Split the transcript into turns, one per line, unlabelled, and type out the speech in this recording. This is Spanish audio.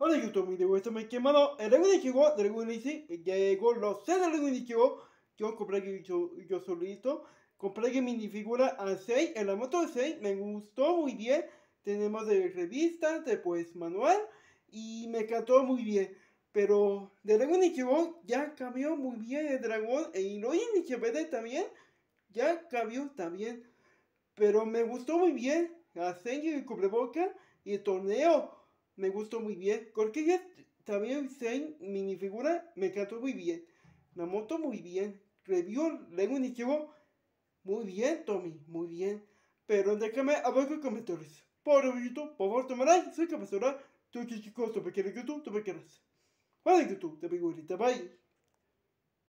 Hola YouTube, mi devuelto me he quemado el Dragon Ichigo, Dragon Ichigo, llegó los 6 de Dragon Ichigo, yo compré yo, yo solito, compré mi minifigura a 6, en la moto de 6, me gustó muy bien, tenemos de revistas, después manual, y me encantó muy bien, pero de Dragon Ichigo ya cambió muy bien el dragón, e Inoue Nichibete también, ya cambió también, pero me gustó muy bien, a 6 y el cubreboca, y el torneo, me gustó muy bien. Corquillas también mini minifigura me encantó muy bien. La moto muy bien. Review Lego Nichigo muy bien, Tommy, muy bien. Pero déjame abajo en comentarios. Por YouTube, por favor, toma like, soy capazora. Tú chicos, tú me quieres YouTube, tú me quieres. Hola YouTube, te ahorita, bye.